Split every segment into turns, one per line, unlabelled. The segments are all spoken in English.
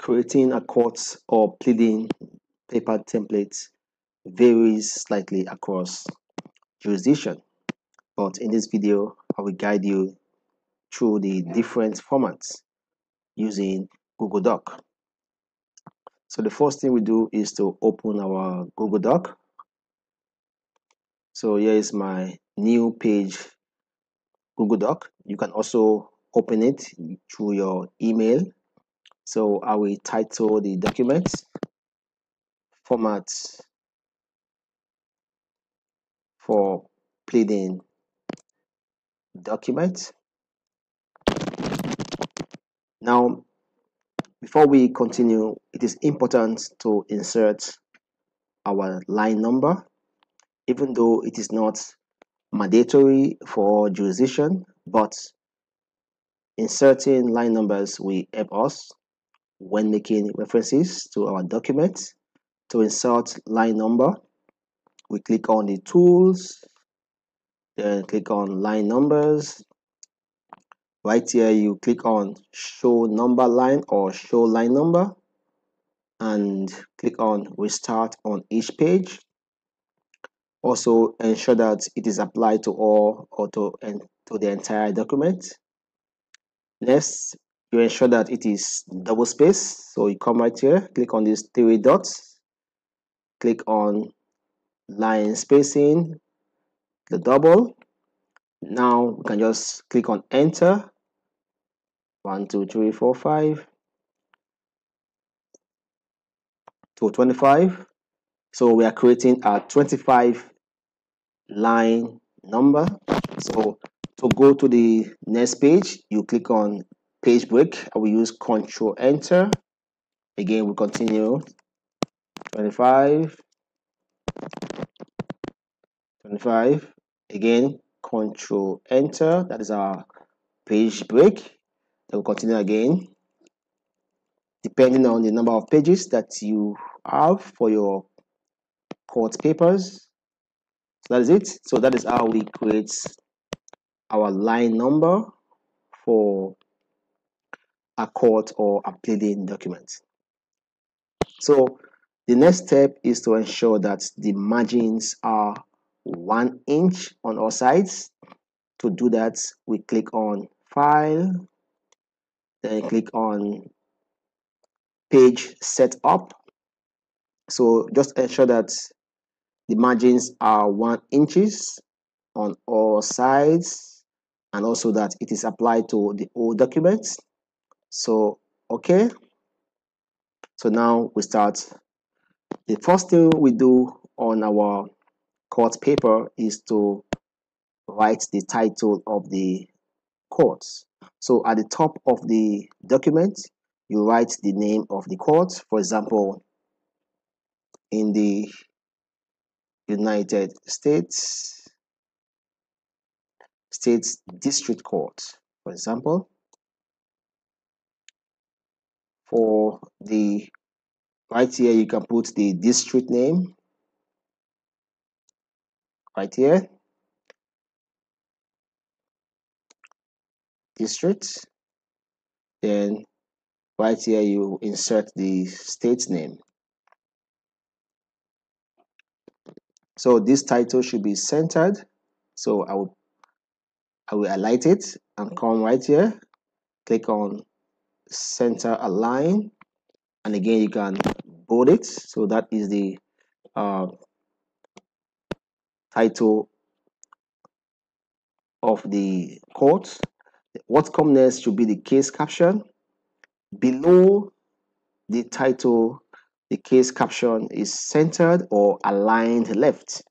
creating a court or pleading paper template varies slightly across jurisdiction but in this video I will guide you through the different formats using Google Doc. So the first thing we do is to open our Google Doc. So here is my new page Google Doc. You can also open it through your email. So I will title the document format for pleading document. Now, before we continue, it is important to insert our line number, even though it is not mandatory for jurisdiction, but inserting line numbers will help us when making references to our document. To insert line number, we click on the tools, then click on line numbers. Right here, you click on show number line or show line number and click on restart on each page also ensure that it is applied to all or to, and to the entire document next you ensure that it is double space. So you come right here click on these three dots click on line spacing the double. Now we can just click on enter. One two three four five. To 25 so we are creating a 25 line number. So to go to the next page you click on page break I will use control enter. Again we continue. 25 25 again control enter. That is our page break. Then we'll continue again. Depending on the number of pages that you have for your court papers. So that is it. So that is how we create our line number for a court or a pleading document. So the next step is to ensure that the margins are one inch on all sides. To do that we click on file then click on page setup. So just ensure that the margins are one inches on all sides and also that it is applied to the whole document so okay. So now we start. The first thing we do on our court paper is to write the title of the court. So at the top of the document you write the name of the court for example in the United States States District Court for example for the right here you can put the district name. Right here. District. Then right here you insert the state name. So this title should be centered. So I will I will highlight it and come right here. Click on center align. And again you can bold it. So that is the uh, title of the court. What comes next should be the case caption. Below the title the case caption is centered or aligned left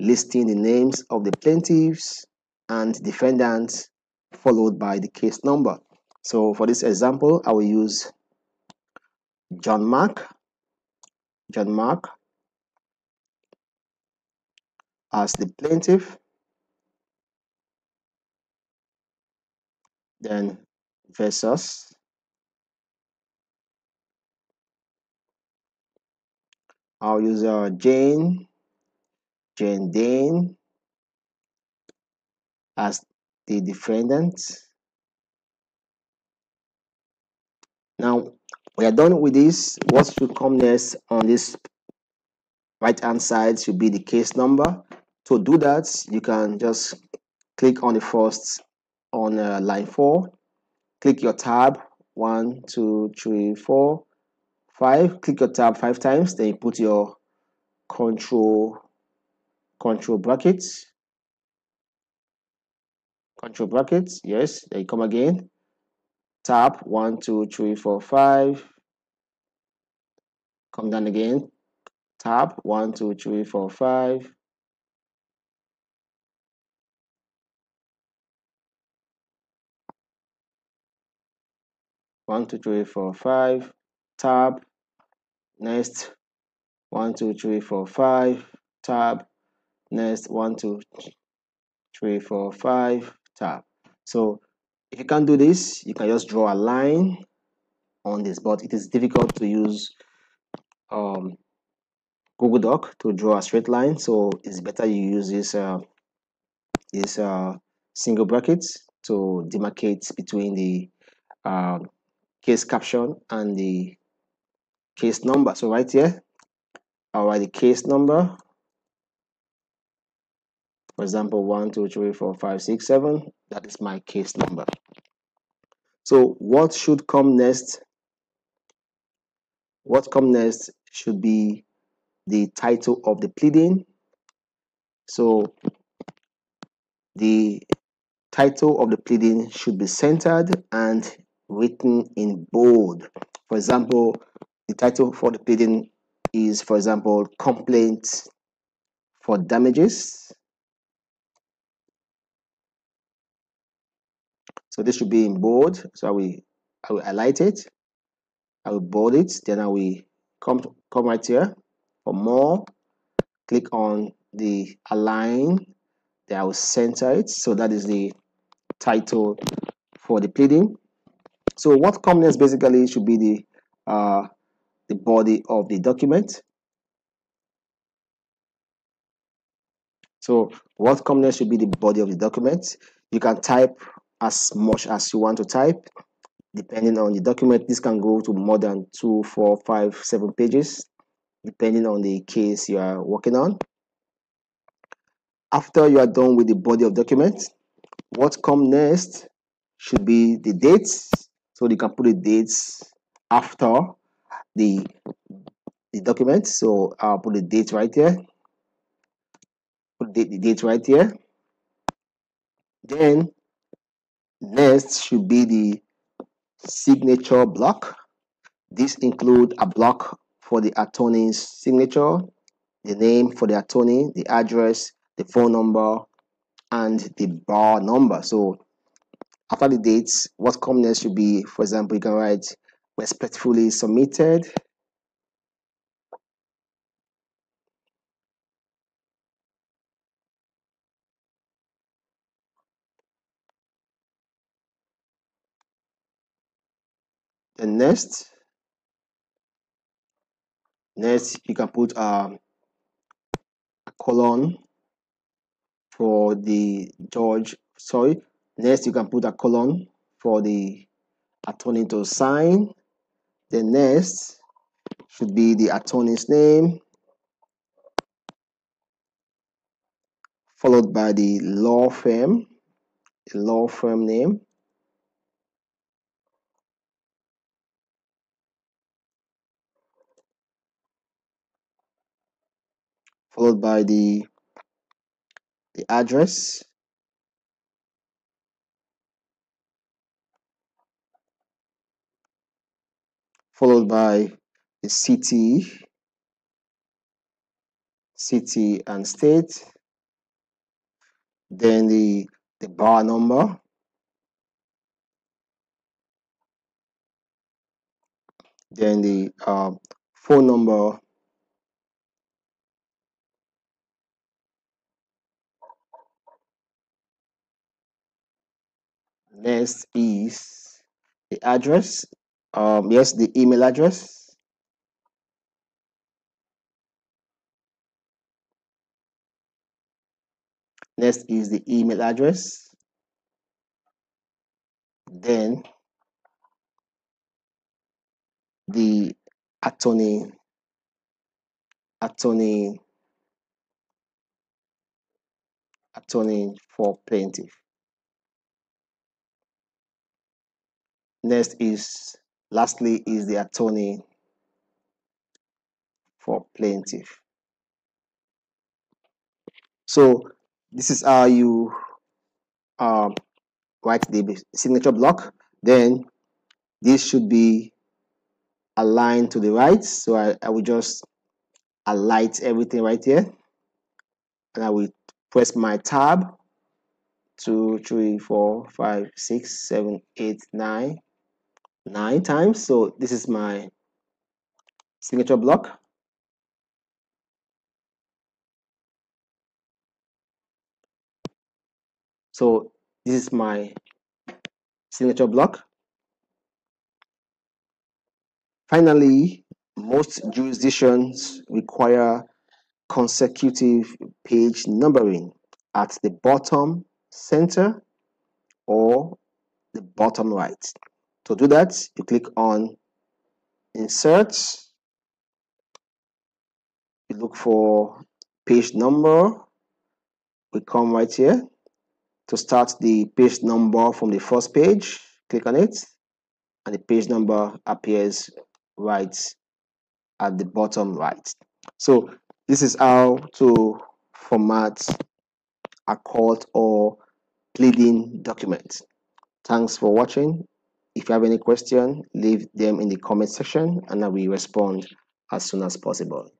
listing the names of the plaintiffs and defendants followed by the case number so for this example i will use john mark john mark as the plaintiff. Then versus I'll use uh, Jane Jane Dane as the defendant now we are done with this. What should come next on this right hand side should be the case number. To do that you can just click on the first on uh, line 4 click your tab one two three four five. Click your tab five times then you put your control control brackets. Control brackets yes then you come again tap one two three four five. Come down again. Tap one two three four five. One two three four five. Tab next. One two three four five. Tab next. One two three four five. Tab so if you can't do this you can just draw a line on this but it is difficult to use um, Google Doc to draw a straight line so it's better you use this uh, this uh, single brackets to demarcate between the um, case caption and the case number. So right here I'll write the case number for example one two three four five six seven that is my case number. So what should come next? What come next should be the title of the pleading. So the title of the pleading should be centered and written in bold. For example the title for the pleading is for example complaint for damages so this should be in bold. So I will I will highlight it. I will bold it. Then I will come come right here for more. Click on the align. Then I will center it. So that is the title for the pleading. So what comes next basically should be the uh, the body of the document. So what comes next should be the body of the document. You can type as much as you want to type. Depending on the document this can go to more than two four five seven pages depending on the case you are working on. After you are done with the body of document what come next should be the dates. So you can put the dates after the the document so i'll put the date right here. Put the, the date right here. Then next should be the signature block. This include a block for the attorney's signature, the name for the attorney, the address, the phone number, and the bar number. So after the dates, what comes next should be, for example, you can write respectfully submitted. The next Next, you can put um, a colon for the judge. Sorry. Next, you can put a colon for the attorney to sign. The next should be the attorney's name, followed by the law firm, the law firm name. Followed by the the address. Followed by the city city and state. Then the the bar number. Then the um, phone number next is the address um yes the email address. Next is the email address. Then the attorney attorney attorney for plaintiff next is lastly is the attorney for plaintiff. So this is how you um, write the signature block. Then this should be aligned to the right so I, I will just alight everything right here. And I will press my tab. Two three four five six seven eight nine nine times. So this is my signature block. So this is my signature block. Finally most jurisdictions require consecutive page numbering at the bottom center or the bottom right to do that. You click on insert. You look for page number. We come right here to start the page number from the first page. Click on it and the page number appears right at the bottom right. So this is how to format a court or pleading document. Thanks for watching if you have any question leave them in the comment section and i will respond as soon as possible.